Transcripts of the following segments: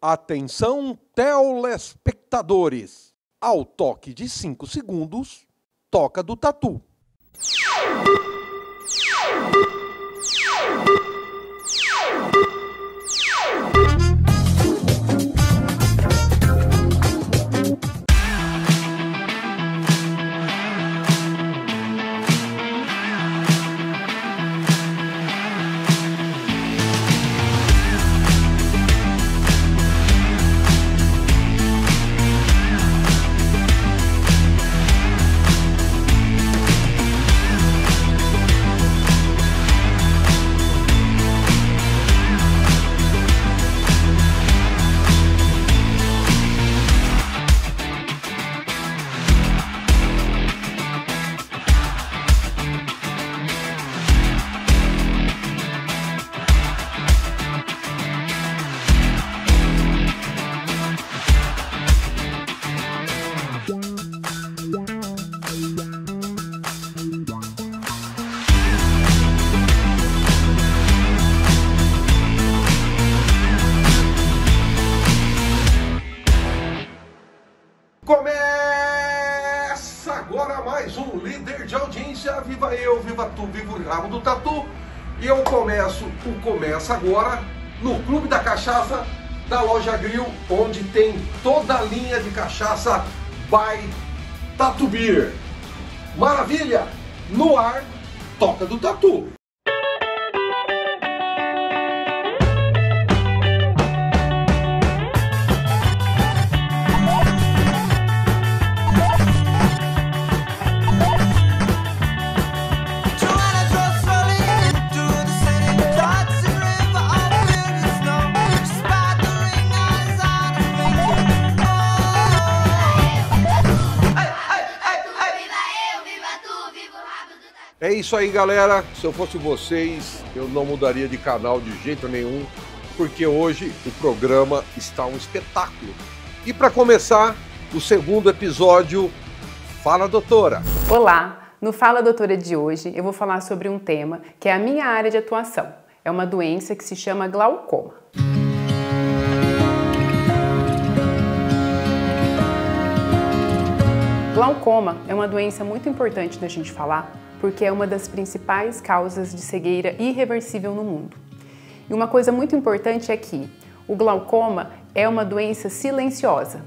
Atenção, telespectadores! Ao toque de 5 segundos, toca do tatu. Começa agora mais um líder de audiência. Viva eu, viva tu, viva o rabo do tatu. E eu começo o Começa Agora no Clube da Cachaça da Loja Grill, onde tem toda a linha de cachaça by Tatu Beer. Maravilha! No ar, toca do tatu. Isso aí, galera. Se eu fosse vocês, eu não mudaria de canal de jeito nenhum, porque hoje o programa está um espetáculo. E para começar, o segundo episódio, Fala Doutora. Olá! No Fala Doutora de hoje eu vou falar sobre um tema que é a minha área de atuação. É uma doença que se chama glaucoma. Glaucoma é uma doença muito importante da gente falar porque é uma das principais causas de cegueira irreversível no mundo. E uma coisa muito importante é que o glaucoma é uma doença silenciosa.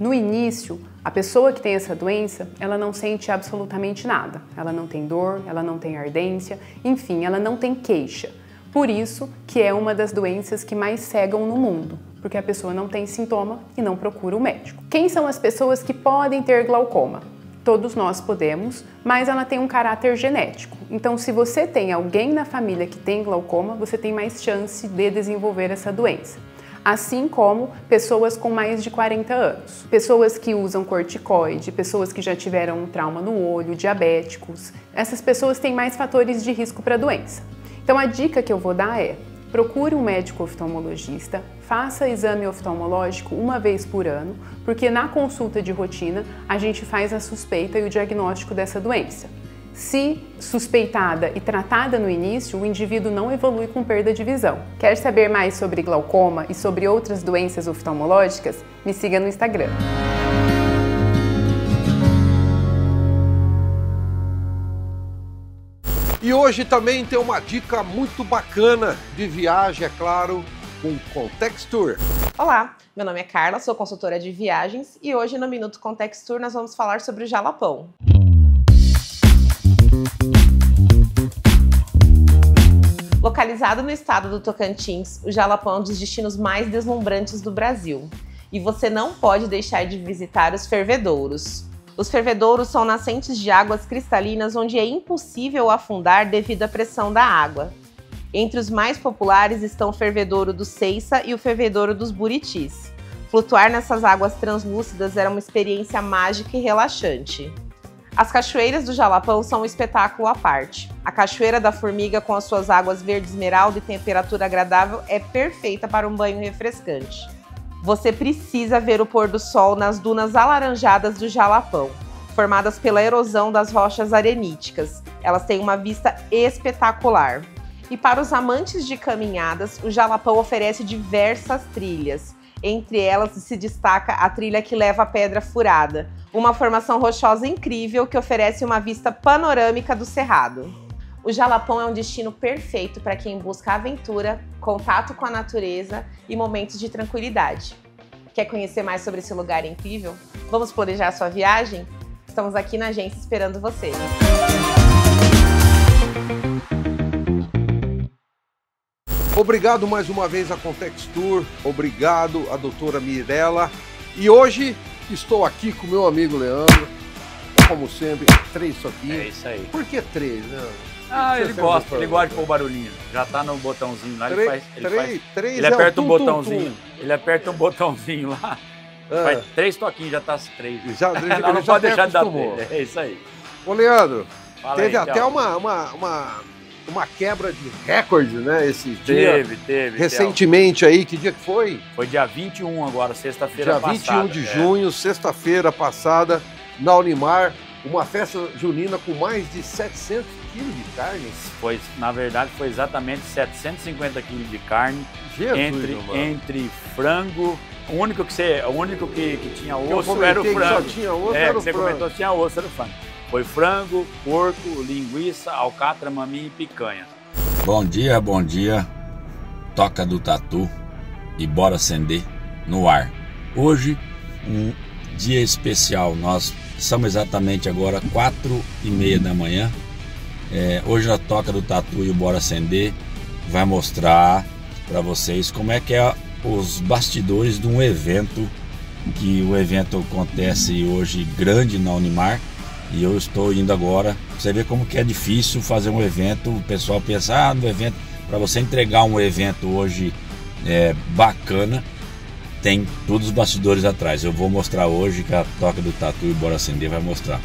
No início, a pessoa que tem essa doença, ela não sente absolutamente nada. Ela não tem dor, ela não tem ardência, enfim, ela não tem queixa. Por isso que é uma das doenças que mais cegam no mundo, porque a pessoa não tem sintoma e não procura o médico. Quem são as pessoas que podem ter glaucoma? Todos nós podemos, mas ela tem um caráter genético. Então, se você tem alguém na família que tem glaucoma, você tem mais chance de desenvolver essa doença. Assim como pessoas com mais de 40 anos, pessoas que usam corticoide, pessoas que já tiveram um trauma no olho, diabéticos. Essas pessoas têm mais fatores de risco para a doença. Então, a dica que eu vou dar é: procure um médico oftalmologista, faça exame oftalmológico uma vez por ano, porque na consulta de rotina a gente faz a suspeita e o diagnóstico dessa doença. Se suspeitada e tratada no início, o indivíduo não evolui com perda de visão. Quer saber mais sobre glaucoma e sobre outras doenças oftalmológicas? Me siga no Instagram. E hoje também tem uma dica muito bacana de viagem, é claro, com Context Tour. Olá, meu nome é Carla, sou consultora de viagens e hoje no Minuto Context Tour nós vamos falar sobre o Jalapão. Localizado no estado do Tocantins, o Jalapão é um dos destinos mais deslumbrantes do Brasil. E você não pode deixar de visitar os fervedouros. Os fervedouros são nascentes de águas cristalinas onde é impossível afundar devido à pressão da água. Entre os mais populares estão o fervedouro do Ceiça e o fervedouro dos Buritis. Flutuar nessas águas translúcidas era uma experiência mágica e relaxante. As cachoeiras do Jalapão são um espetáculo à parte. A Cachoeira da Formiga, com as suas águas verde esmeralda e temperatura agradável, é perfeita para um banho refrescante. Você precisa ver o pôr do sol nas dunas alaranjadas do Jalapão, formadas pela erosão das rochas areníticas. Elas têm uma vista espetacular. E para os amantes de caminhadas, o Jalapão oferece diversas trilhas. Entre elas se destaca a trilha que leva à Pedra Furada, uma formação rochosa incrível que oferece uma vista panorâmica do Cerrado. O Jalapão é um destino perfeito para quem busca aventura, contato com a natureza e momentos de tranquilidade. Quer conhecer mais sobre esse lugar incrível? Vamos planejar a sua viagem? Estamos aqui na agência esperando você. Obrigado mais uma vez a Context Tour, obrigado a doutora Mirella. E hoje estou aqui com meu amigo Leandro, como sempre, três É soquinhos. isso aí. Por que três, né? Ah, ele gosta, ele gosta de pôr o barulhinho. Já tá no botãozinho lá, ele faz. Ele, faz- três ele aperta um botãozinho, ele aperta um botãozinho lá, tum. faz Ah, três toquinhos, já tá as três. já, ele não já pode deixar de dar três. É isso aí. Ô, Leandro, teve até uma, uma, uma, quebra de recorde, né? Esse dia. Teve, teve. Recentemente aí, que dia que foi? Foi dia 21 agora, sexta-feira Dia passada. 21 de é. junho, sexta-feira passada, na Unimar, uma festa junina com mais de 700 quilos de carne. Foi, na verdade, foi exatamente 750 quilos de carne, Jesus, entre, mano. entre frango. O único que, você, o único que, que tinha osso era o que frango. só tinha osso, é, era que o você frango. comentou que tinha osso, era o frango. Foi frango, porco, linguiça, alcatra, maminha e picanha. Bom dia, bom dia. Toca do Tatu e bora acender no ar. Hoje, um dia especial. Nós estamos exatamente agora quatro e meia da manhã. É, hoje a Toca do Tatu e o Bora Acender vai mostrar para vocês como é que é os bastidores de um evento que o evento acontece hoje grande na Unimar e eu estou indo agora. Você vê como que é difícil fazer um evento. O pessoal pensa, ah, no evento, para você entregar um evento hoje é, bacana, tem todos os bastidores atrás. Eu vou mostrar hoje que a Toca do Tatu e Bora Acender vai mostrar.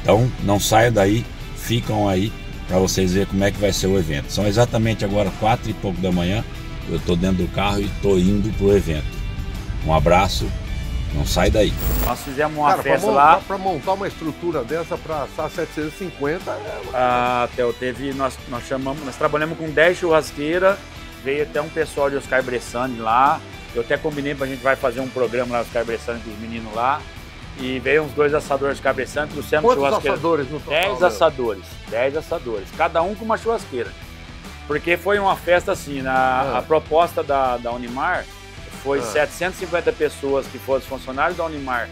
Então não saia daí, ficam aí para vocês verem como é que vai ser o evento. São exatamente agora quatro e pouco da manhã. Eu estou dentro do carro e estou indo pro evento. Um abraço, não sai daí. Nós fizemos uma Cara, pra festa montar, lá. pra montar uma estrutura dessa para assar 750, é Ah, Theo, teve, nós, nós chamamos, nós trabalhamos com 10 churrasqueiras, veio até um pessoal de Oscar Bressani lá. Eu até combinei pra gente vai fazer um programa lá Oscar Bressani com os meninos lá. E veio uns dois assadores de Oscar Bressani, trouxemos quantos churrasqueira. assadores no total? 10 né? assadores, 10 assadores, cada um com uma churrasqueira. Porque foi uma festa assim, na, Ah. a proposta da, da Unimar foi Ah. 750 pessoas que foram os funcionários da Unimar,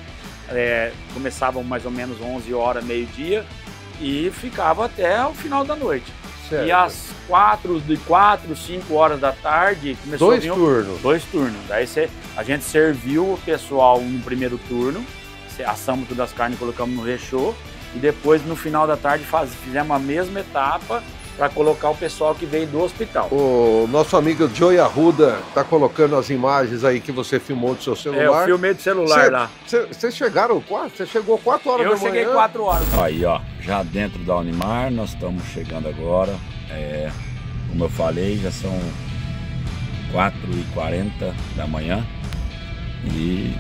é, começavam mais ou menos 11 horas, meio-dia, e ficava até o final da noite. Certo. E às 4, de 4, 5 horas da tarde, começou Dois a vir turnos. Dois turnos. Daí cê- a gente serviu o pessoal no primeiro turno, assamos todas as carnes, colocamos no rechô, e depois no final da tarde faz, fizemos a mesma etapa para colocar o pessoal que veio do hospital. O nosso amigo Joey Arruda tá colocando as imagens aí que você filmou do seu É, eu celular. filmei do celular Cê- lá. cê- Vocês chegaram quase? Você chegou 4 horas Eu da cheguei manhã? 4 horas. Aí, ó, já dentro da Unimar, nós estamos chegando agora. É, como eu falei, já são 4h40 da manhã. E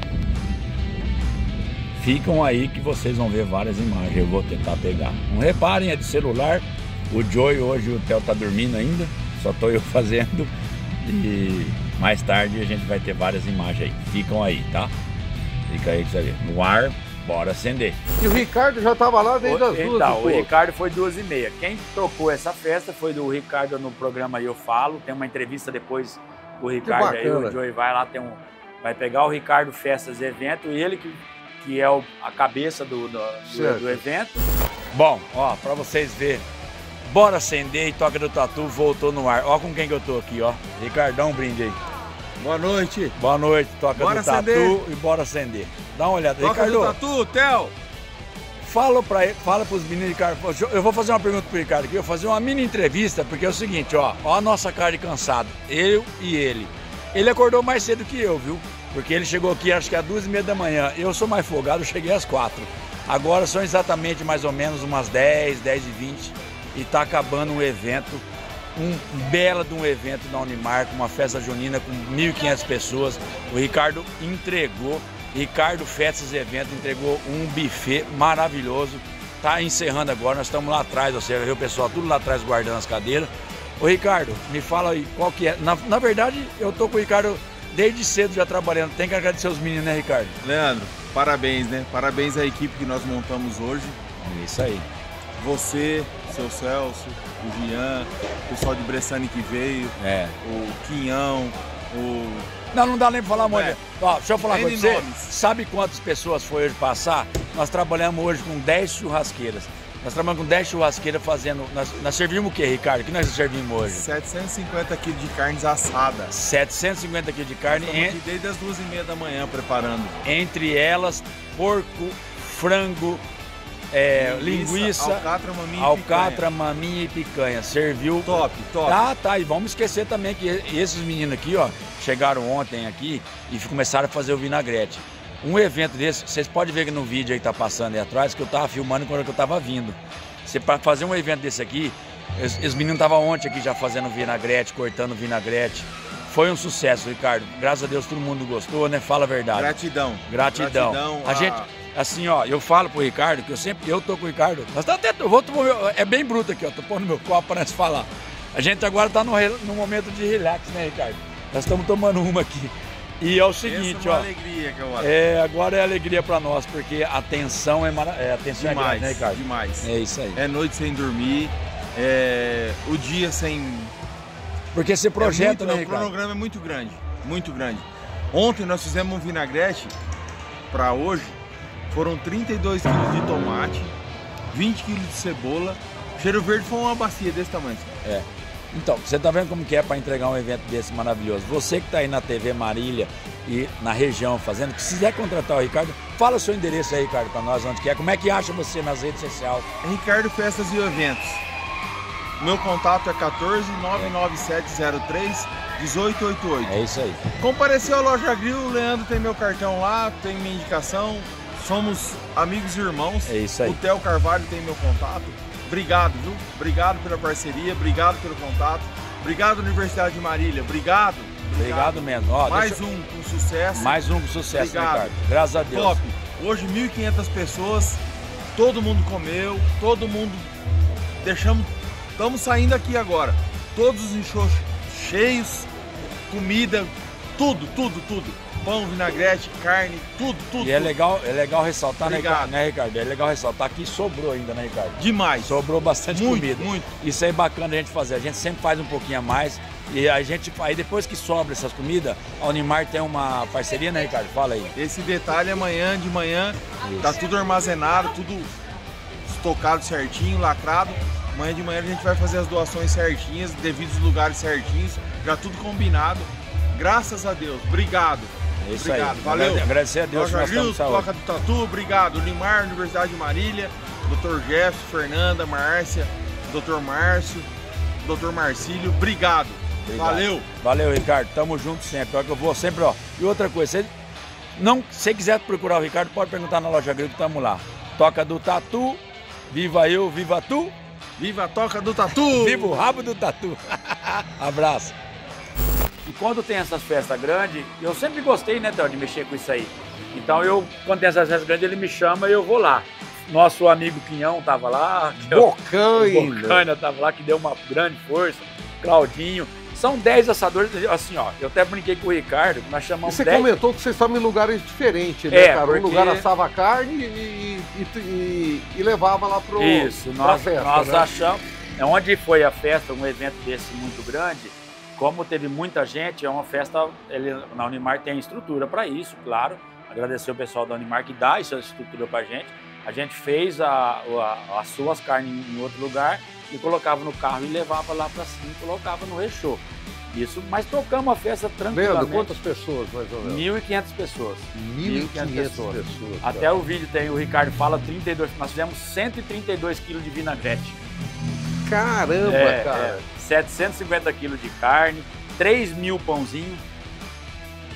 ficam aí que vocês vão ver várias imagens. Eu vou tentar pegar. Não reparem, é de celular. O Joey hoje, o Theo tá dormindo ainda. Só tô eu fazendo. E mais tarde a gente vai ter várias imagens aí. Ficam aí, tá? Fica aí que você vê. No ar, bora acender. E o Ricardo já tava lá desde as duas. Então, o. Ricardo foi duas e meia. Quem tocou essa festa foi do Ricardo no programa Eu Falo. Tem uma entrevista depois com o Ricardo aí. O Joey vai lá, tem um, vai pegar o Ricardo Festas Evento e ele que, que é o, a cabeça do, do, do, do evento. Bom, ó, pra vocês verem. Bora acender e Toca do Tatu voltou no ar. Ó com quem que eu tô aqui, ó. Ricardão, brinde aí. Boa noite. Boa noite, Toca Bora do Tatu acender. e bora acender. Dá uma olhada. Toca Ricardo, do Tatu, Theo. fala para fala pros meninos, Ricardo. Eu vou fazer uma pergunta pro Ricardo aqui. Eu vou fazer uma mini entrevista, porque é o seguinte, ó. Ó a nossa cara de cansado. Eu e ele. Ele acordou mais cedo que eu, viu? Porque ele chegou aqui acho que às duas e meia da manhã. Eu sou mais folgado, eu cheguei às quatro. Agora são exatamente mais ou menos umas 10, 10 e 20 e tá acabando um evento, um bela de um evento da Unimar, com uma festa junina com 1.500 pessoas. O Ricardo entregou, Ricardo Festas Evento entregou um buffet maravilhoso. Tá encerrando agora, nós estamos lá atrás, você ver o pessoal tudo lá atrás guardando as cadeiras. Ô Ricardo, me fala aí, qual que é? Na, na verdade, eu tô com o Ricardo desde cedo já trabalhando. Tem que agradecer os meninos, né, Ricardo? Leandro, parabéns, né? Parabéns à equipe que nós montamos hoje. É Isso aí. Você, seu Celso, o Jean, o pessoal de Bressani que veio, É. o Quinhão, o. Não, não dá nem pra falar muito. É. Ó, deixa eu falar com você. nomes. Sabe quantas pessoas foi hoje passar? Nós trabalhamos hoje com 10 churrasqueiras. Nós trabalhamos com 10 churrasqueiras fazendo. Nós, nós servimos o quê, Ricardo? O que nós servimos hoje? 750 quilos de carnes assadas. 750 quilos de carne, Estamos en- aqui desde as duas e meia da manhã preparando. entre elas porco, frango, é, linguiça, alcatra, maminha e alcatra, maminha e picanha. Serviu. Top, top. Tá, tá. E vamos esquecer também que esses meninos aqui, ó, chegaram ontem aqui e começaram a fazer o vinagrete. Um evento desse, vocês podem ver que no vídeo aí tá passando aí atrás, que eu tava filmando quando eu tava vindo. Você para fazer um evento desse aqui, os, os meninos estavam ontem aqui já fazendo vinagrete, cortando vinagrete. Foi um sucesso, Ricardo. Graças a Deus todo mundo gostou, né? Fala a verdade. Gratidão. Gratidão. Gratidão a gente, assim, ó, eu falo pro Ricardo que eu sempre, eu tô com o Ricardo. Nós tá até, eu vou tomar meu- é bem bruto aqui, ó, tô pondo meu copo para nós falar. A gente agora tá no, no momento de relax, né, Ricardo? Nós estamos tomando uma aqui. E é o seguinte, Essa é ó, alegria é, agora é alegria pra nós, porque a tensão é, mara- é, a tensão é grande, demais, né, Ricardo? demais. É isso aí. É noite sem dormir, é o dia sem Porque esse projeto, é muito, né, O Ricardo? cronograma é muito grande, muito grande. Ontem nós fizemos um vinagrete para hoje. Foram 32 quilos de tomate, 20 quilos de cebola. Cheiro verde foi uma bacia desse tamanho. É. Então, você tá vendo como que é para entregar um evento desse maravilhoso. Você que tá aí na TV Marília e na região fazendo, se quiser contratar o Ricardo, fala o seu endereço aí, Ricardo, para nós, onde que é. Como é que acha você nas redes sociais? Ricardo Festas e Eventos. Meu contato é 14 99703 1888. É isso aí. Compareceu à loja Grill, o Leandro tem meu cartão lá, tem minha indicação. Somos amigos e irmãos. É isso aí. O Theo Carvalho tem meu contato. Obrigado, viu? Obrigado pela parceria, obrigado pelo contato. Obrigado, Universidade de Marília. Obrigado. Obrigado mesmo. Ó, Mais deixa- um com sucesso. mais um com sucesso, Obrigado. Ricardo. Graças a Deus. Top. Hoje 1.500 pessoas, todo mundo comeu, todo mundo deixamos, estamos saindo aqui agora. Todos os enxoxos cheios, comida, tudo, tudo, tudo. Pão, vinagrete, carne, tudo, tudo. E é tudo. legal, é legal ressaltar, né, Obrigado. Ricardo? né, Ricardo? É legal ressaltar que sobrou ainda, né, Ricardo? Demais. Sobrou bastante Muito, comida. muito. Isso aí é bacana a gente fazer. A gente sempre faz um pouquinho a mais. E a gente, aí depois que sobra essas comidas, a Unimar tem uma parceria, né, Ricardo? Fala aí. Esse detalhe amanhã de manhã, Isso. tá tudo armazenado, tudo estocado certinho, lacrado. Amanhã de manhã a gente vai fazer as doações certinhas, devidos lugares certinhos, já tudo combinado. Graças a Deus. Obrigado. É isso obrigado. aí. Valeu. Agrade- Agradecer a Deus que Loja nós estamos Gils. Toca do Tatu, obrigado. Limar, Universidade de Marília, Dr. Jeff, Fernanda, Márcia, Dr. Márcio, Dr. Marcílio, obrigado. Obrigado. Valeu. Valeu, Ricardo. Tamo junto sempre. Olha que eu vou sempre, ó. E outra coisa, se não, se quiser procurar o Ricardo, pode perguntar na loja que tamo lá. Toca do Tatu, viva eu, viva tu, Viva a Toca do Tatu! viva o rabo do Tatu. Abraço. E quando tem essas festas grandes, eu sempre gostei, né, Théo, de mexer com isso aí. Então eu, quando tem essas festas grandes, ele me chama e eu vou lá. Nosso amigo Quinhão tava lá. Bocanha. O Bocaina tava lá, que deu uma grande força. Claudinho. São 10 assadores, assim, ó. Eu até brinquei com o Ricardo, nós E chamamos você 10. comentou que vocês estavam em lugares diferentes, né, É, cara? porque- Um lugar assava carne e, e, e- e levava lá pro, Isso, nós, festa, nós né? achamos. É onde foi a festa, um evento desse muito grande, como teve muita gente, é uma festa. Ele, na Unimar tem estrutura para isso, claro. Agradecer o pessoal da Unimar que dá essa estrutura para gente. A gente fez a, a- as suas carnes em outro lugar e colocava no carro e levava lá para cima e colocava no rechô. Isso, mas tocamos a festa tranquilamente. Leandro, quantas pessoas mais ou menos? 1.500 pessoas. 1.500 pessoas. pessoas. Até o vídeo tem, o Ricardo fala 32, nós fizemos 132 quilos de vinagrete. Caramba, É, cara. é, 750 quilos de carne, 3 mil pãozinhos.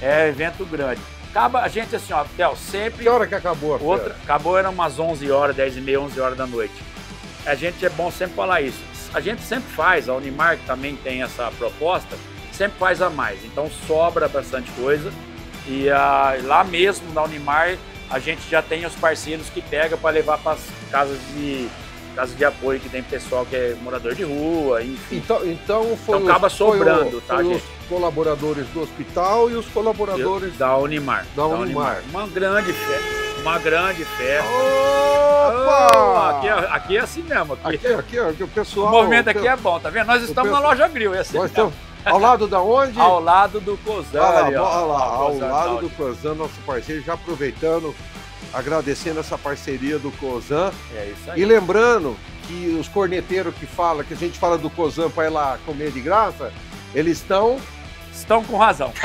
É evento grande. Acaba a gente assim, ó, Theo, sempre. Que hora que acabou a Outra, festa? acabou, eram umas 11 horas, 10 e meia, 11 horas da noite. A gente é bom sempre falar isso. A gente sempre faz, a Unimar que também tem essa proposta, sempre faz a mais. Então sobra bastante coisa. E ah, lá mesmo na Unimar, a gente já tem os parceiros que pega para levar para as casas de, casas de apoio, que tem pessoal que é morador de rua, enfim. Então, então foi Então acaba foi o- sobrando, tá, foi gente? Os, colaboradores do hospital e os colaboradores da Unimar. Da Unimar. Uma grande festa. Uma grande festa. Opa! Oh, aqui, é- aqui é assim mesmo. Aqui, Aqui, aqui, aqui, o pessoal. o movimento aqui é bom, tá vendo? Nós estamos na loja Grill, é assim Nós estamos ao lado da onde? Ao lado do Cozan. Olha lá, ó. olha lá, ao lado do Cozan, nosso parceiro, já aproveitando, agradecendo essa parceria do Cozan. É isso aí. E lembrando que os corneteiros que falam, que a gente fala do Cozan para ir lá comer de graça, eles estão. Estão com razão.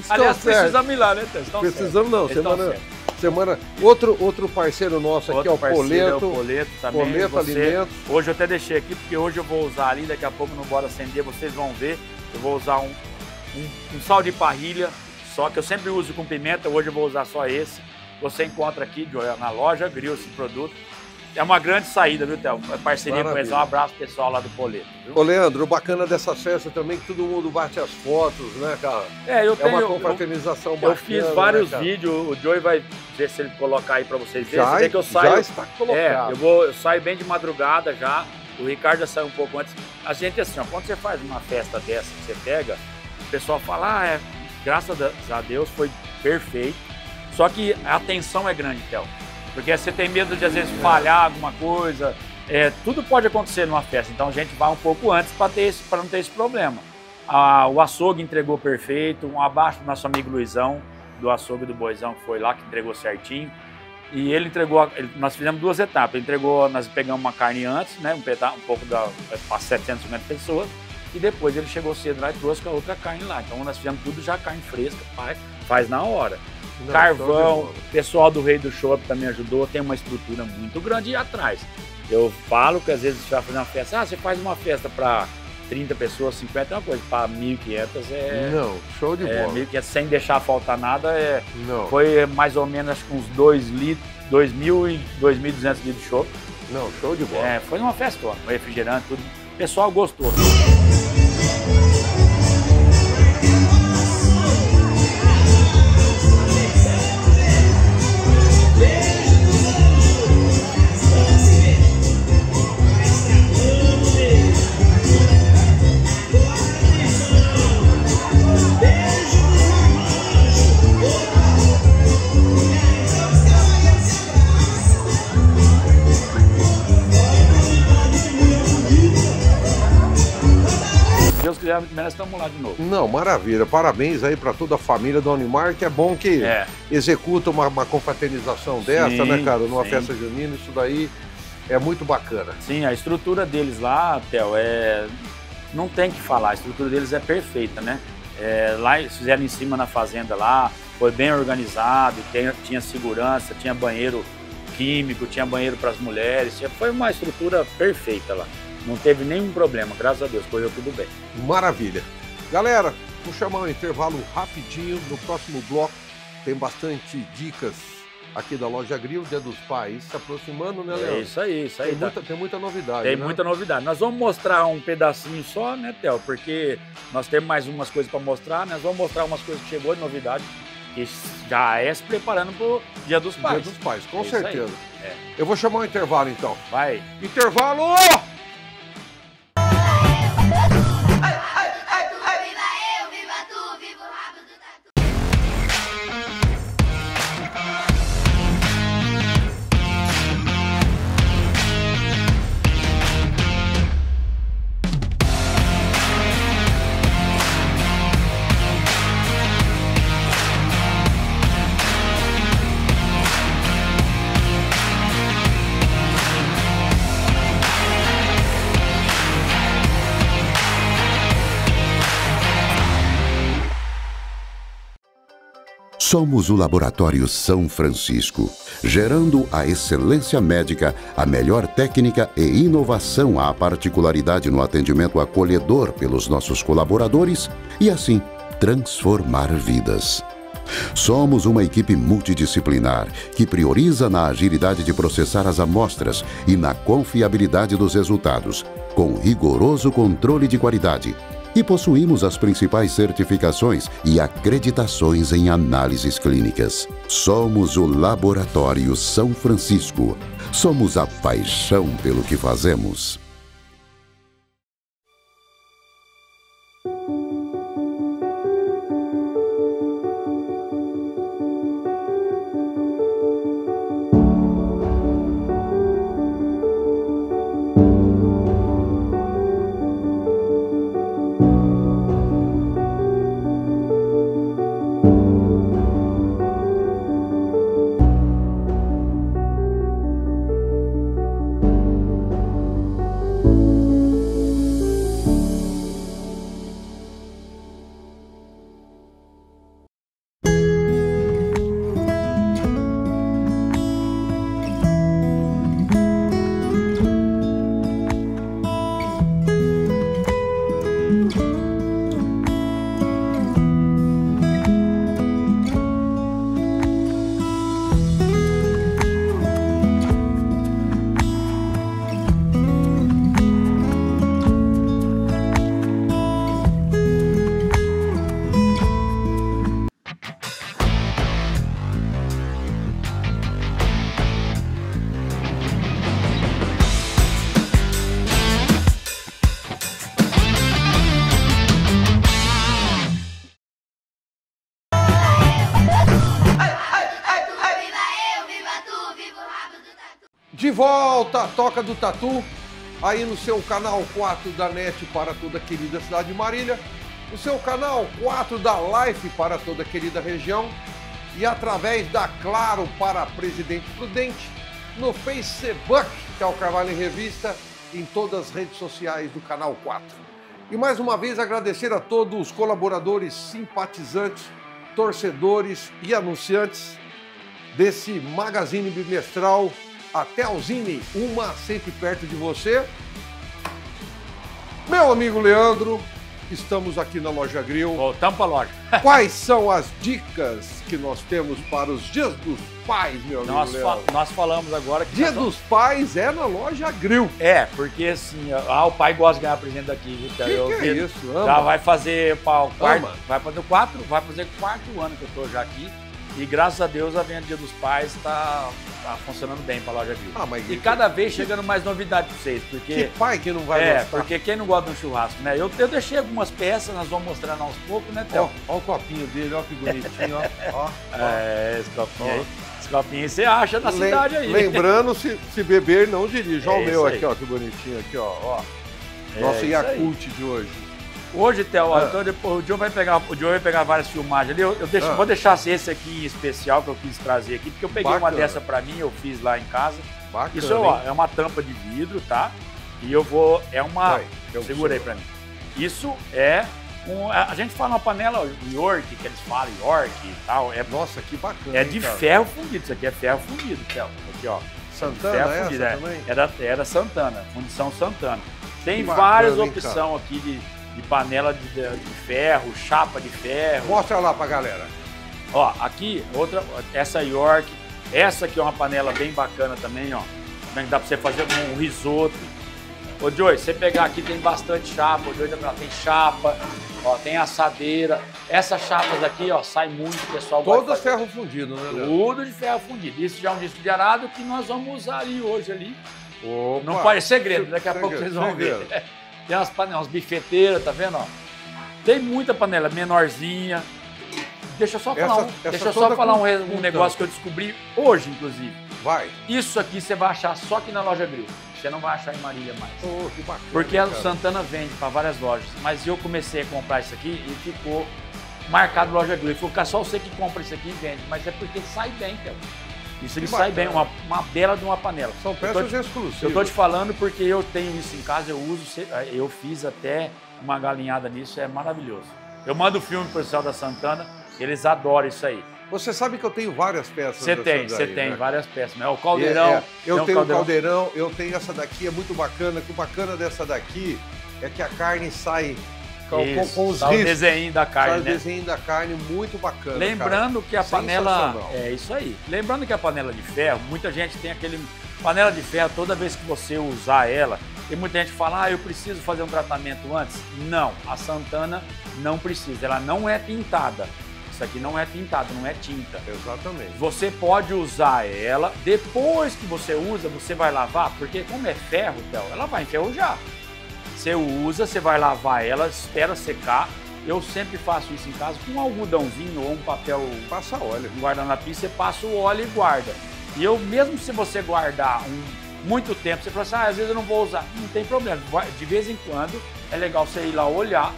estão Aliás, certos. precisamos ir lá, né, Tess? Estão Precisamos não, certos. Estão semana, semana. Outro, outro parceiro nosso aqui Outro é o parceiro é Poleto. o Poleto também. Poleto Você- Alimentos. Hoje eu até deixei aqui, porque hoje eu vou usar ali, daqui a pouco no Bora Acender, vocês vão ver. Eu vou usar um, um, um sal de parrilha, só que eu sempre uso com pimenta, hoje eu vou usar só esse. Você encontra aqui na loja, grill esse produto. É uma grande saída, viu, Théo? É Parceria com eles. Maravilha. Um abraço pessoal lá do Poleto. Viu? Ô, Leandro, o bacana dessa festa também é que todo mundo bate as fotos, né, cara? É, eu É tenho. uma eu- confraternização Eu bacana. fiz vários né, vídeos, o Joey vai ver se ele colocar aí pra vocês verem. Já, Você vê que eu saio, já está colocado. É, eu, vou, eu saio bem de madrugada já. O Ricardo já saiu um pouco antes. A gente, assim, ó, quando você faz uma festa dessa que você pega, o pessoal fala, ah, é, graças a Deus foi perfeito. Só que a tensão é grande, Théo. Porque você tem medo de às vezes falhar alguma coisa. É, tudo pode acontecer numa festa, então a gente vai um pouco antes para não ter esse problema. Ah, o açougue entregou perfeito, um abaixo do nosso amigo Luizão, do açougue do Boizão, que foi lá, que entregou certinho. E ele entregou, a- ele- nós fizemos duas etapas. Ele entregou, nós pegamos uma carne antes, né, um, peda um pouco da, para 750 pessoas, e depois ele chegou cedo lá e trouxe com a outra carne lá. Então nós fizemos tudo já carne fresca, faz, faz na hora. Não, show de Carvão, pessoal do Rei do Shopping também ajudou, tem uma estrutura muito grande atrás. Eu falo que às vezes você vai fazer uma festa, ah, você faz uma festa para 30 pessoas, 50 é uma coisa, para 1.500 é, Não, show de é bola. 1.500 sem deixar faltar nada, é, Não, foi mais ou menos acho uns 2 litros, 2.000 e 2.200 litros de chopp. não, show de bola. É, foi uma festa, um refrigerante, tudo. O pessoal gostou. De novo. Não, maravilha. Parabéns aí para toda a família do Unimar, que é bom que É. executa uma, uma confraternização dessa, Sim, né, cara? Numa sim. festa junina, isso daí é muito bacana. Sim, a estrutura deles lá, Theo, é... não tem que falar, a estrutura deles é perfeita, né? É, lá eles fizeram em cima na fazenda lá, foi bem organizado, tem- tinha segurança, tinha banheiro químico, tinha banheiro para as mulheres, foi uma estrutura perfeita lá. Não teve nenhum problema, graças a Deus, correu tudo bem. Maravilha. Galera, vou chamar um intervalo rapidinho. No próximo bloco tem bastante dicas aqui da loja Grill, Dia dos Pais, se aproximando, né, É Leandro? isso aí, isso aí. Tem tá- muita, tem muita novidade. Tem né? muita novidade. Nós vamos mostrar um pedacinho só, né, Theo? Porque nós temos mais umas coisas para mostrar, né? Nós vamos mostrar umas coisas que chegou de novidade, que já é se preparando pro Dia dos Dia Pais. dos Pais, com É certeza. É. Eu vou chamar um intervalo então. Vai. Intervalo! Somos o Laboratório São Francisco, gerando a excelência médica, a melhor técnica e inovação à particularidade no atendimento acolhedor pelos nossos colaboradores e, assim, transformar vidas. Somos uma equipe multidisciplinar que prioriza na agilidade de processar as amostras e na confiabilidade dos resultados, com rigoroso controle de qualidade. E possuímos as principais certificações e acreditações em análises clínicas. Somos o Laboratório São Francisco. Somos a paixão pelo que fazemos. Volta, Toca do Tatu, aí no seu canal 4 da NET para toda a querida cidade de Marília, no seu canal 4 da Life para toda a querida região e através da Claro para Presidente Prudente, no Facebook, que é o Carvalho em Revista, em todas as redes sociais do canal 4. E mais uma vez agradecer a todos os colaboradores, simpatizantes, torcedores e anunciantes desse magazine bimestral até Alzine, uma sempre perto de você. Meu amigo Leandro, estamos aqui na Loja Grill. Voltamos pra loja. Quais são as dicas que nós temos para os dias dos pais, meu amigo Nós, fa- nós falamos agora que. Dia dos pais é na Loja Grill. É, porque assim, ah, o pai gosta de ganhar presente daqui? Théo? Que Eu que é isso? Ama? Já vai fazer pá, o quarto, vai fazer o quatro, vai fazer o quarto ano que eu tô já aqui. E graças a Deus a venda Dia dos Pais tá, tá funcionando bem pra loja Grill. Ah, mas E cada vez chegando mais novidade pra vocês, porque. Que pai que não vai é, gostar? porque quem não gosta de um churrasco, né? Eu, eu deixei algumas peças, nós vamos mostrando aos poucos, né, Théo? Ó, ó o copinho dele, ó que bonitinho, ó. ó. É, esse copinho Ó. aí. Esse copinho aí você acha na Lem- cidade aí. Lembrando, se, se beber, não dirija. Ó É o meu aqui, ó, que bonitinho aqui, ó. ó. É Nosso aí. Yakult de hoje. Hoje, Theo, Ah. então depois, o John vai pegar, o John vai pegar várias filmagens ali. Eu, eu deixo- Ah. vou deixar esse aqui em especial que eu quis trazer aqui, porque eu peguei uma Bacana. dessa pra mim, eu fiz lá em casa. Bacana, Isso ó, hein? é uma tampa de vidro, tá? E eu vou. É uma. Vai, segura aí pra mim. Isso é. Um, a gente fala uma panela York, que eles falam York e tal. É, Nossa, que bacana. é de ferro fundido. Isso aqui é ferro fundido, Theo. Aqui, ó. Santana, ferro essa fundido, é. também? Era, era Santana, fundição Santana. Tem Que várias opções aqui de, de panela de, de- ferro, chapa de ferro. Mostra lá pra galera. Ó, aqui, outra, essa York. Essa aqui é uma panela bem bacana também, ó. Também dá pra você fazer um risoto. Ô, Joey, você pegar aqui tem bastante chapa. O Joey tem chapa, ó, tem assadeira. Essas chapas aqui, ó, sai muito, o pessoal Todas ferro fundido, né, Leandro? Tudo de ferro fundido. Isso já é um disco de arado que nós vamos usar ali hoje ali. Opa. Não pode segredo, daqui a Segredo, pouco vocês vão segredo. ver. Tem umas panelas, umas bifeteiras, tá vendo? ó? Tem muita panela menorzinha. Deixa eu só falar, Essa- um, essa deixa só falar com- um negócio que eu descobri hoje, inclusive. Vai. Isso aqui você vai achar só aqui na loja Grill. Você não vai achar em Marília mais. Ô, que bacana. Porque a cara. Santana vende para várias lojas. Mas eu comecei a comprar isso aqui e ficou marcado loja Grill. Cara, só você que compra isso aqui e vende. Mas é porque sai bem, Théo. Isso Que ele sai bem, bacana. uma, uma bela de uma panela. São peças te- exclusivas. eu tô te falando porque eu tenho isso em casa, eu uso, se- eu fiz até uma galinhada nisso, é maravilhoso. Eu mando filme pro pessoal da Santana, eles adoram isso aí. Você sabe que eu tenho várias peças Você tem, você tem né? várias peças. né? O caldeirão, É, é. Eu tenho o caldeirão, eu tenho essa daqui, é muito bacana. que O bacana dessa daqui é que a carne sai com, com- com os o riscos. desenho da carne, o né? desenho da carne, muito bacana. Lembrando cara. que a panela. É isso aí. Lembrando que a panela de ferro, muita gente tem aquele. Panela de ferro, toda vez que você usar ela, tem muita gente que fala, ah, eu preciso fazer um tratamento antes. Não, a Santana não precisa, ela não é pintada. Isso aqui não é pintado, não é tinta. Exatamente. Você pode usar ela, depois que você usa, você vai lavar, porque como é ferro, Théo, ela vai enferrujar. Você usa, você vai lavar ela, espera secar. Eu sempre faço isso em casa com um algodãozinho ou um papel Passa óleo. um guardanapinho, você passa o óleo e guarda. E eu, mesmo se você guardar um, muito tempo, você fala assim, ah, às vezes eu não vou usar. Não tem problema. De vez em quando é legal você ir lá olhar.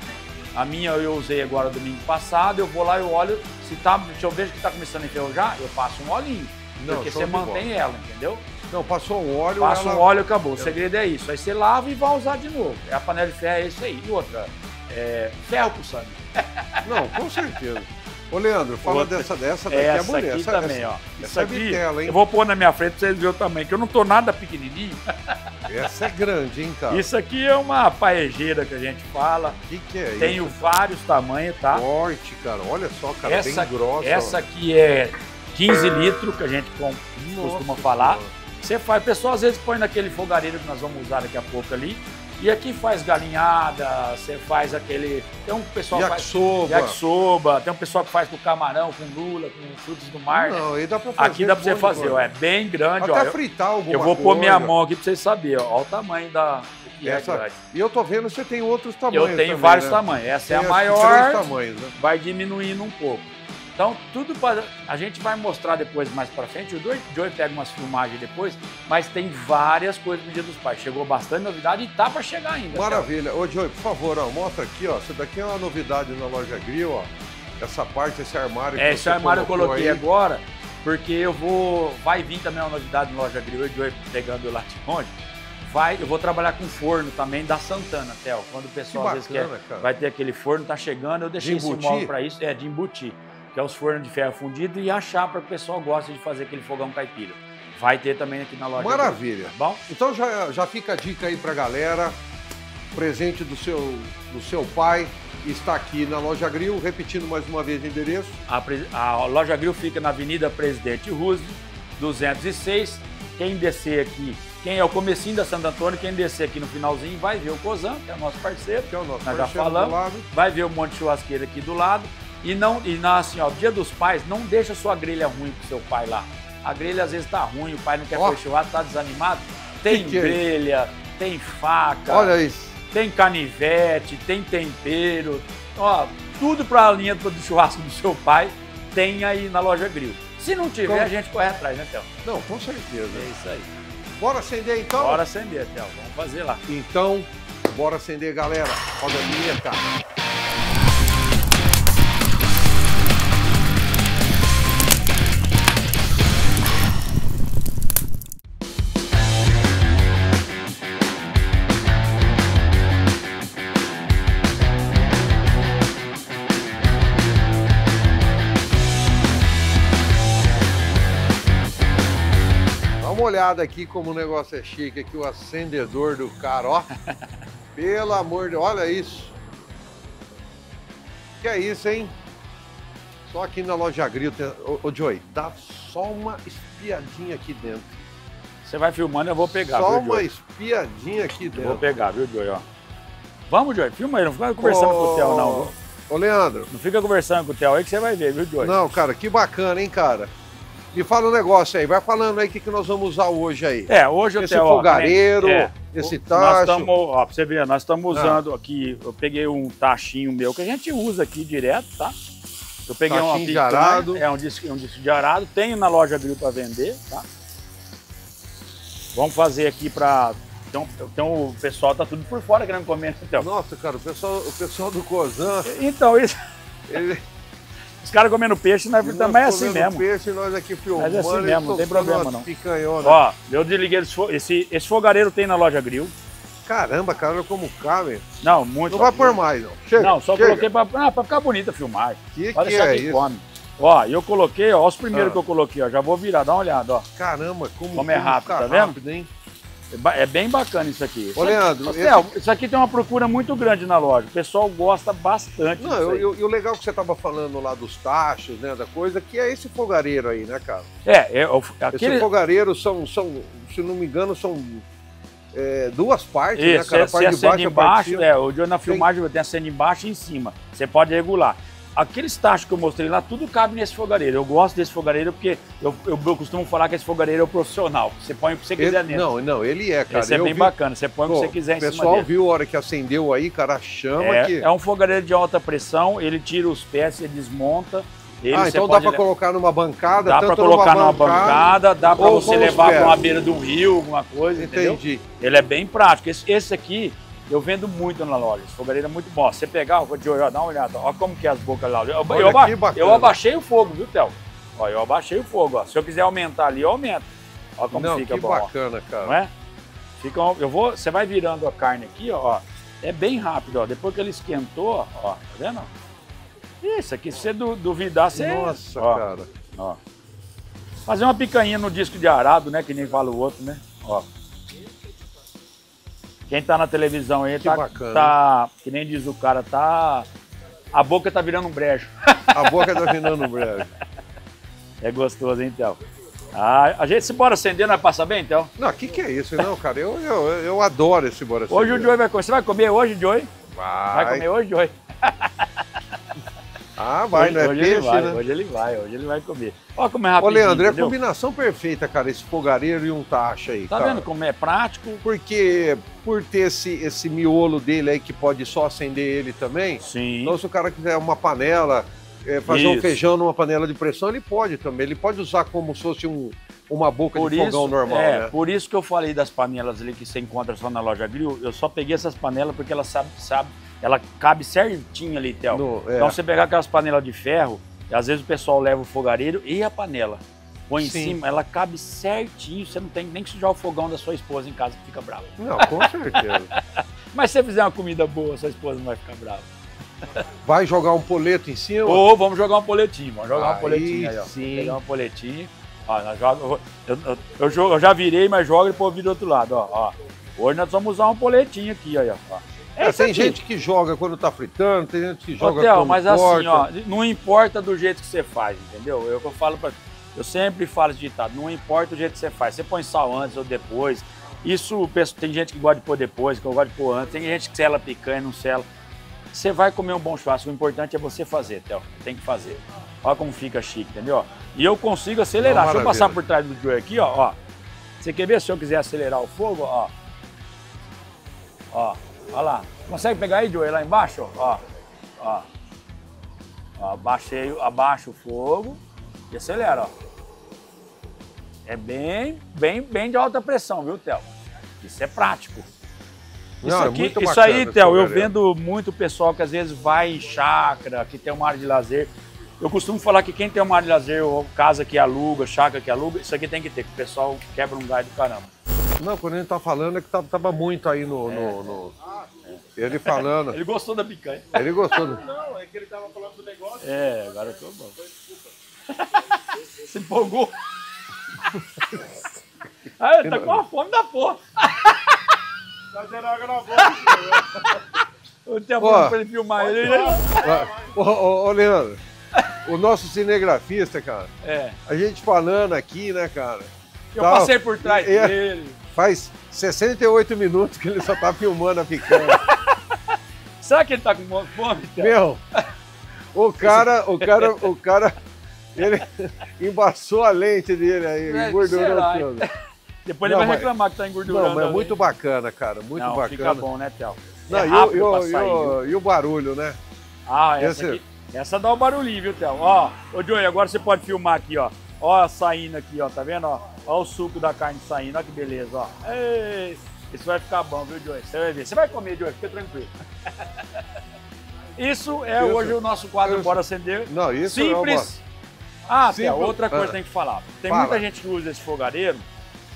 A minha eu usei agora domingo passado, eu vou lá e olho. Se, tá, se eu vejo que está começando a enferrujar, eu passo um olhinho. Não, porque você mantém ela, entendeu? Não, passou um óleo. Passa ela- um óleo e acabou. O segredo é isso. Aí você lava e vai usar de novo. É a panela de ferro, é isso aí. E outra, é, ferro pro sangue. Não, com certeza. Ô, Leandro, fala Outra- dessa, dessa daqui é Essa bonita. aqui essa, também, essa, ó. Essa é aqui, vitela, hein? eu vou pôr na minha frente pra vocês verem o tamanho, que eu não tô nada pequenininho. Essa é grande, hein, cara? Isso aqui é uma paejeira que a gente fala. O que, que é Tenho isso? vários tamanhos, tá? Forte, cara. Olha só, cara, essa, bem grossa. essa aqui é 15 litros que a gente com- Nossa costuma falar. Senhora. Você faz, o pessoal às vezes põe naquele fogareiro que nós vamos usar daqui a pouco ali. E aqui faz galinhada, você faz aquele. Tem um pessoal que faz Yakisoba. tem um pessoal que faz com camarão, com lula, com frutos do mar. Não, aí dá pra fazer. Aqui dá pra você fazer, ó, coisa. é bem grande, ó. Até Eu- fritar alguma Eu vou coisa. pôr minha mão aqui pra vocês saberem, ó. Olha o tamanho da. que é Essa- grande. E eu tô vendo que você tem outros Eu tamanhos tenho também, vários né? tamanhos. Essa Tem é a maior, Três tamanhos, né? vai diminuindo um pouco. Então, tudo para. A gente vai mostrar depois mais para frente. O Joey- pega umas filmagens depois, mas tem várias coisas no Dia dos Pais. Chegou bastante novidade e tá para chegar ainda. Maravilha. Ô, Joey, por favor, ó, mostra aqui, ó. Isso daqui é uma novidade na loja Grill, ó. Essa parte, esse armário É, que esse você armário eu coloquei aí. agora, porque eu vou. Vai vir também uma novidade na loja Grill, o Joey pegando lá de longe. Vai, eu vou trabalhar com forno também da Santana, Theo. Quando o pessoal Que às vezes bacana, quer, cara. vai ter aquele forno, tá chegando, eu deixei De esse móvel para isso, é de embutir, que é os fornos de ferro fundido e a chapa que o pessoal gosta de fazer aquele fogão caipira. Vai ter também aqui na loja. Maravilha. Tá bom? Então já, já fica a dica aí pra galera. Presente do seu, do seu pai está aqui na loja Grill. Repetindo mais uma vez o endereço. A, a loja Grill fica na Avenida Presidente Roosevelt, 206. Quem descer aqui, quem é o comecinho da Santo Antônio, quem descer aqui no finalzinho vai ver o Cozan, que é o nosso parceiro. Que é o nosso Nós já parceiro do falamos. lado. Vai ver um monte de churrasqueira aqui do lado. E não, e na, assim, ó, dia dos pais, não deixa sua grelha ruim pro seu pai lá. A grelha às vezes tá ruim, o pai não quer fazer churrasco, tá desanimado. Tem que é grelha, tem faca, Olha isso. tem canivete, tem tempero, ó, tudo para a linha do churrasco do seu pai tem aí na loja Grill. Se não tiver, Como- a gente corre atrás, né, Théo? Não, com certeza. É isso aí. Bora acender então? Bora acender, Théo. Vamos fazer lá. Então, bora acender, galera. Roda a vinheta. Olhada aqui como o negócio é chique aqui, o acendedor do cara, ó. Pelo amor de olha isso. Que é isso, hein? Só aqui na loja Grill. Tem... Ô, ô, Joey, dá só uma espiadinha aqui dentro. Você vai filmando, eu vou pegar, só viu, uma Joey? espiadinha aqui Eu vou dentro. pegar, viu, Joey, ó. Vamos, Joey, filma aí, não fica conversando com o Theo, não. Ô, Leandro. Não fica conversando com o Theo aí que você vai ver, viu, Joey? Não, cara, que bacana, hein, cara? Me fala um negócio aí, vai falando aí o que, que nós vamos usar hoje aí. É, hoje o Esse Theo, ó, fogareiro, é, esse o- Nós tacho. estamos, ó, pra você ver, nós estamos Ah. usando aqui, eu peguei um tachinho meu que a gente usa aqui direto, tá? Eu peguei uma Tachinho de picanha, arado. é um disco, um disco de arado, tenho na loja Grill para vender, tá? Vamos fazer aqui para então, então o pessoal tá tudo por fora querendo comer, né, Theo? Nossa, cara, o pessoal, o pessoal do Cozan, Então, isso, ele, os caras comendo peixe, nós nós também é assim mesmo. peixe, nós aqui filmando. Mas é assim mesmo, não tem problema, não. Picanhona. Ó, eu desliguei esse, esse, esse fogareiro tem na loja Grill. Caramba, cara, olha como cabe. Não, muito. Não vai por mais, não. Chega, Não, só chega. coloquei pra, ah, pra ficar bonita a filmagem. Que Pode que é isso? come. Ó, eu coloquei, ó, os primeiros Ah. que eu coloquei, ó, já vou virar, dá uma olhada, ó. Caramba, como, Como é rápido, tá vendo? rápido, hein? É É bem bacana isso aqui. Isso Ô, Leandro, aqui, esse- isso aqui tem uma procura muito grande na loja. O pessoal gosta bastante Não, disso eu- eu- e o legal que você tava falando lá dos tachos, né, da coisa, que é esse fogareiro aí, né, cara? É, é o- aquele... Esse fogareiro são, são, se não me engano, são é, duas partes, né, Isso, cara? A parte de acende baixo a embaixo, de é, o Joe na filmagem tem acende embaixo e em cima. Você pode regular. Aqueles tachos que eu mostrei lá, tudo cabe nesse fogareiro. Eu gosto desse fogareiro porque eu, eu, eu costumo falar que esse fogareiro é o profissional. Você põe o que você quiser Ele- dentro. não, não, ele é, cara. Esse é Eu bem vi- bacana. Você põe o que Pô, você quiser em O cima pessoal dele. viu a hora que acendeu aí, cara, chama É, que... é um fogareiro de alta pressão, ele tira os pés, ele desmonta. Ele, ah, então dá le- colocar numa bancada, Dá pra colocar numa bancada, dá ou você levar pés. pra uma beira do rio, alguma coisa, entendeu? Entendi. Ele é bem prático. Esse, esse aqui eu vendo muito na loja. Esse fogareiro é muito bom. Você pegar, ó, de olhar, dá uma olhada. Ó como que é as bocas lá. Eu, eu, eu abaixei o fogo, viu, Théo? Ó, eu abaixei o fogo, ó. Se eu quiser aumentar ali, eu aumento. Ó como Não, fica que bom, ó. bacana, cara. Não é? Fica, eu vou, você vai virando a carne aqui, ó, ó. É bem rápido, ó. Depois que ele esquentou, ó, tá vendo? Isso aqui, se você du- duvidar, você. Nossa, ó, cara. Ó. Fazer uma picanha no disco de arado, né? Que nem fala o outro, né? Ó. Quem tá na televisão aí Que tá, tá. Que nem diz o cara, tá. A boca tá virando um brejo. A boca tá virando breve. É gostoso, hein, Théo? Ah, a gente se bora acender, não vai passar bem, Théo? Não, o que, que é isso? Não, cara, eu, eu, eu adoro esse bora Hoje o Joey vai comer. Você vai comer hoje, Joey? Vai. Vai comer hoje, Joey? Ah, vai, hoje, não é hoje peixe, ele vai, né? Hoje ele vai, hoje ele vai comer. Olha como é Ô, rapidinho, Leandro, é a combinação perfeita, cara, esse fogareiro e um taxa aí, Tá cara. vendo como é prático? Porque por ter esse, esse miolo dele aí que pode só acender ele também, Sim. então se o cara quiser uma panela é, fazer um Isso. feijão numa panela de pressão, ele pode também. Ele pode usar como se fosse um, uma boca Por de isso, fogão normal, é, né? por isso que eu falei das panelas ali que você encontra só na loja grill. Eu só peguei essas panelas porque ela sabe, sabe ela cabe certinho ali, Théo. No- é. Então você pegar aquelas panelas de ferro, e às vezes o pessoal leva o fogareiro e a panela. Põe em Sim. cima, ela cabe certinho, você não tem nem que sujar o fogão da sua esposa em casa que fica brava. Não, com certeza. Mas se você fizer uma comida boa, sua esposa não vai ficar brava. Vai jogar um poleto em cima? Ou vamos jogar um poletinho, vamos jogar Aí um poletinho aí, ó. sim. Pegar um poletinho. Ó, nós joga, eu, eu, eu, eu já virei, mas joga e depois vira do outro lado, ó, ó. Hoje nós vamos usar um poletinho aqui, ó. ó. É, tem aqui. gente que joga quando tá fritando, tem gente que joga Theo, quando mas corta. assim, ó, não importa do jeito que você faz, entendeu? Eu, eu falo pra, eu sempre falo esse ditado, não importa o jeito que você faz, você põe sal antes ou depois. Isso, tem gente que gosta de pôr depois, que eu gosto de pôr antes, tem gente que sela picanha, não sela. Você vai comer um bom churrasco, o importante é você fazer, Theo. Tem que fazer. Olha como fica chique, entendeu? E eu consigo acelerar. Deixa eu passar por trás do Joey aqui, ó, ó. Você quer ver se eu quiser acelerar o fogo, ó? Ó, ó lá. Consegue pegar aí, Joey, lá embaixo? Ó, ó. Ó, abaixei, abaixa o fogo e acelera, ó. É bem, bem, bem de alta pressão, viu, Theo? Isso é prático. Isso, Não, é aqui, muito isso aí, Theo, eu vendo muito pessoal que às vezes vai em chácara, que tem uma área de lazer. Eu costumo falar que quem tem uma área de lazer, ou casa que aluga, chácara que aluga, isso aqui tem que ter, que o pessoal quebra um gás do caramba. Não, quando a gente tá falando é que tava, tava muito aí no, no- no- Ele falando. Ele gostou da picanha. Ele gostou. do- É, agora eu tô bom. Se empolgou. Ah, ele tá com a fome da porra. Tá tendo água na boca. Eu tenho falando pra ele filmar ele. Ô, ô, ô, Leandro, o nosso cinegrafista, cara, É, a gente falando aqui, né, cara? eu Tá. passei por trás É. dele. Faz 68 minutos que ele só tá filmando a picanha. Será que ele tá com fome? Theo? Meu, o cara, o cara, o cara, ele embaçou a lente dele aí, É, engordurou tudo. Depois Não, ele vai mas- reclamar que tá engordurando. Não, mas é muito bacana, cara, muito Não, bacana. fica bom, né, Théo? Não, é e, o, sair, o, e o barulho, né? Ah, essa Esse- aqui. Essa dá o barulhinho, viu, Théo? Ó, ô Joey, agora você pode filmar aqui, ó. Ó, saindo aqui, ó, tá vendo? Ó, ó o suco da carne saindo, ó que beleza, ó. Ei, isso vai ficar bom, viu, Joey? Você vai ver. Você vai comer, Joey, fica tranquilo. Isso é Isso- hoje o nosso quadro isso- Bora Acender. Não, isso é Simples. Ah, Théo, Simples. outra coisa Ah. que tem que falar. Tem Fala. muita gente que usa esse fogareiro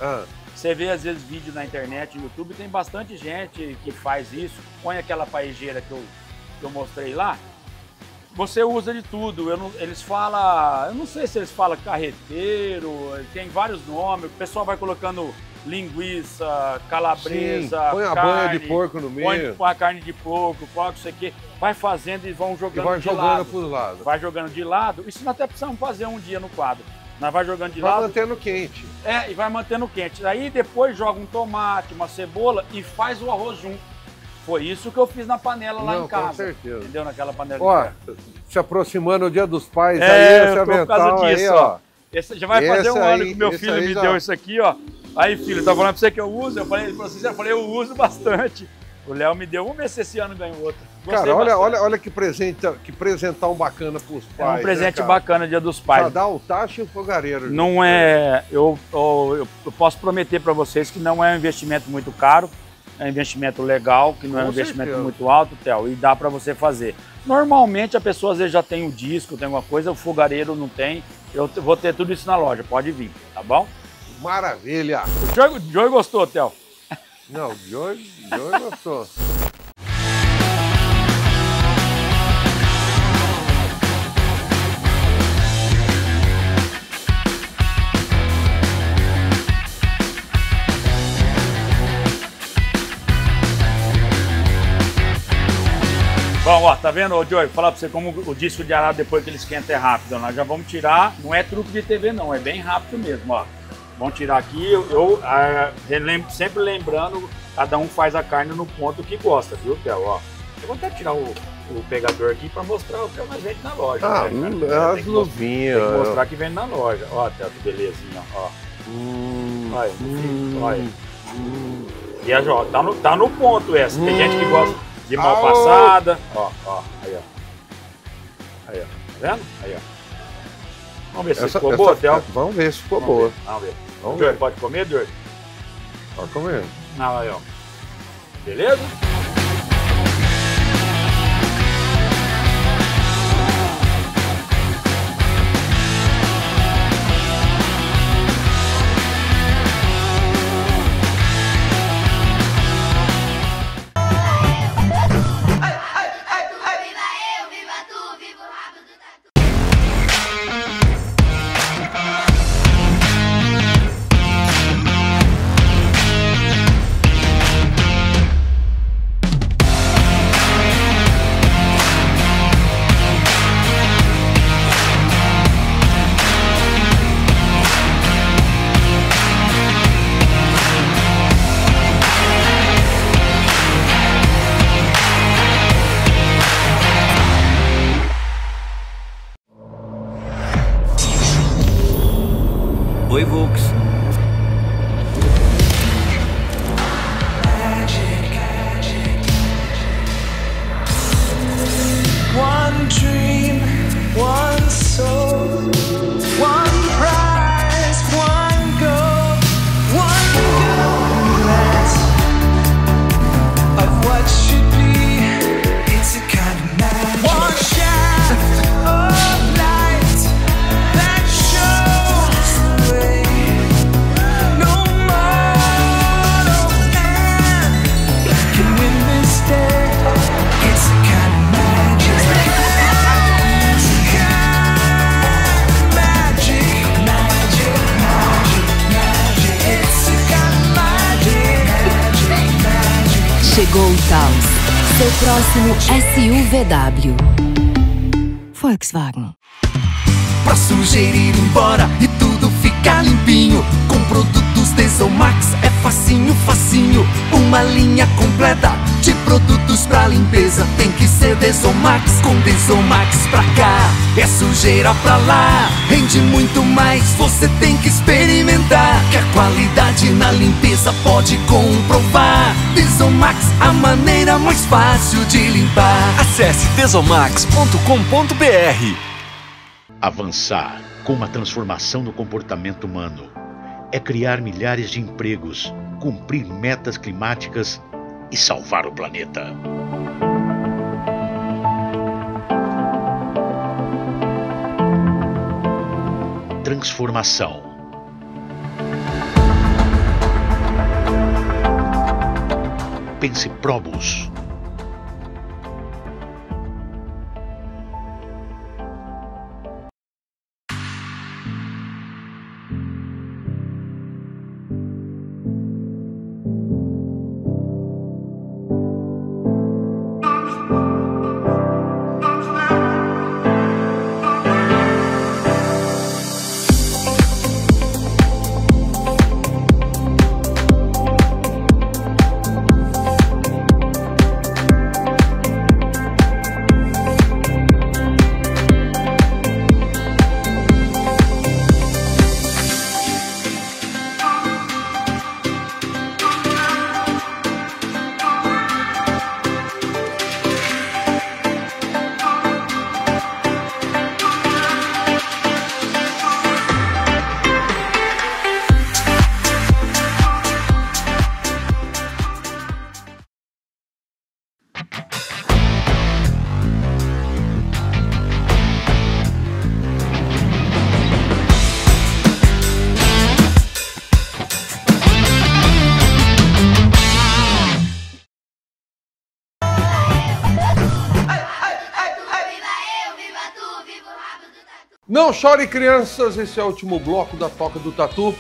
Ah, você vê às vezes vídeo na internet, no YouTube, tem bastante gente que faz isso, põe aquela paejeira que eu, que eu mostrei lá. Você usa de tudo. Não- eles falam, eu não sei se eles falam carreteiro, tem vários nomes. O pessoal vai colocando linguiça, calabresa, Sim, põe a carne, banha de porco no meio. põe a carne de porco, põe isso aqui, vai fazendo e vão e jogando vai de jogando lado. pros lados. Vai jogando de lado. Isso nós até precisamos fazer um dia no quadro. Nós vai jogando de Vai lado. mantendo quente. É, e vai mantendo quente. Aí depois joga um tomate, uma cebola e faz o arroz junto. Foi isso que eu fiz na panela lá Não, em com casa. certeza. Entendeu? Naquela panela Ó, se aproximando o dia dos pais É, aí, esse avental aí, disso, ó. ó. Esse já vai fazer esse um ano aí- que meu filho aí me já- deu isso aqui, ó. Aí, filho, tá falando pra você que eu uso? Eu falei, ele falou assim, eu falei, eu uso bastante. O Léo me deu, vamos ver se esse ano ganha outro. Gostei Cara, olha, bastante. olha, olha que, presente, que presentão bacana pros É pais. um presente né, bacana, Dia dos Pra Pais. dar o tacho e o fogareiro. Não é. Eu, eu, eu posso prometer para vocês que não é um investimento muito caro, é um investimento legal, que não é um Com investimento certeza. muito alto, Theo, e dá para você fazer. Normalmente a pessoa às vezes já tem o disco, tem alguma coisa, o fogareiro não tem. Eu vou ter tudo isso na loja, pode vir, tá bom? Maravilha. O Joey, o Joey gostou, Theo. Não, hoje, de hoje gostou. Bom, ó, tá vendo, ô Joey? Falar pra você como o disco de arado depois que ele esquenta é rápido. Nós já vamos tirar, não é truque de TV não, é bem rápido mesmo, ó. Vamos tirar aqui, eu, eu, ah, sempre lembrando, cada um faz a carne no ponto que gosta, viu, Theo? Ó, eu vou até tirar o, o pegador aqui pra mostrar o que mais vende na loja. Ah, né, cara? hum, as luvinhas. Tem que mostrar que vende na loja. Ó, Theo, que belezinha, ó. Hum, Olha, hum, olha. E a ó, tá no, tá no ponto essa. Tem Hum. gente que gosta de mal Au. passada. Ó, ó, aí, ó. Aí, ó. vendo? Aí, ó. Vamos ver se Essa- ficou essa- boa, Théo. Vamos ver se ficou Vamos boa. ver, Vamos ver. Vamos Dor, ver. pode comer, Dor? Pode comer. Não, aí, ó. Beleza? Próximo SUVW. Volkswagen. Pra sujeira ir embora e tudo ficar limpinho Com produtos Desomax é facinho, facinho. Uma linha completa de produtos pra limpeza. Tem que ser Desomax com Desomax pra cá. É sujeira pra lá, rende muito mais. Você tem que experimentar Que a qualidade na limpeza pode comprovar. Desomax, a maneira mais fácil de limpar. Acesse desomax.com.br. Avançar com uma transformação no comportamento humano é criar milhares de empregos, cumprir metas climáticas e salvar o planeta. Transformação. Pense Probus. Não chore, crianças. Esse é o último bloco da Toca do Tatu.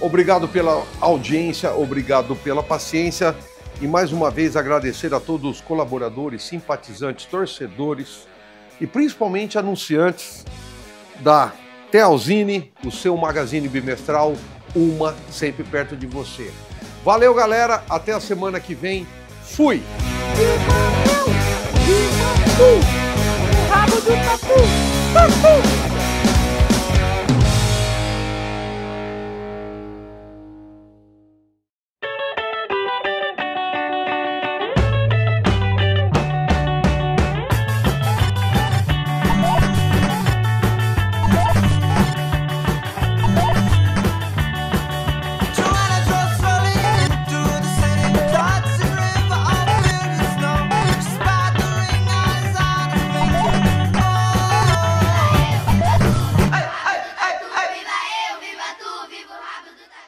Obrigado pela audiência, obrigado pela paciência e mais uma vez agradecer a todos os colaboradores, simpatizantes, torcedores e principalmente anunciantes da Tealzine, o seu magazine bimestral, uma sempre perto de você. Valeu, galera. Até a semana que vem. Fui! Rabo do tatu. Tatu.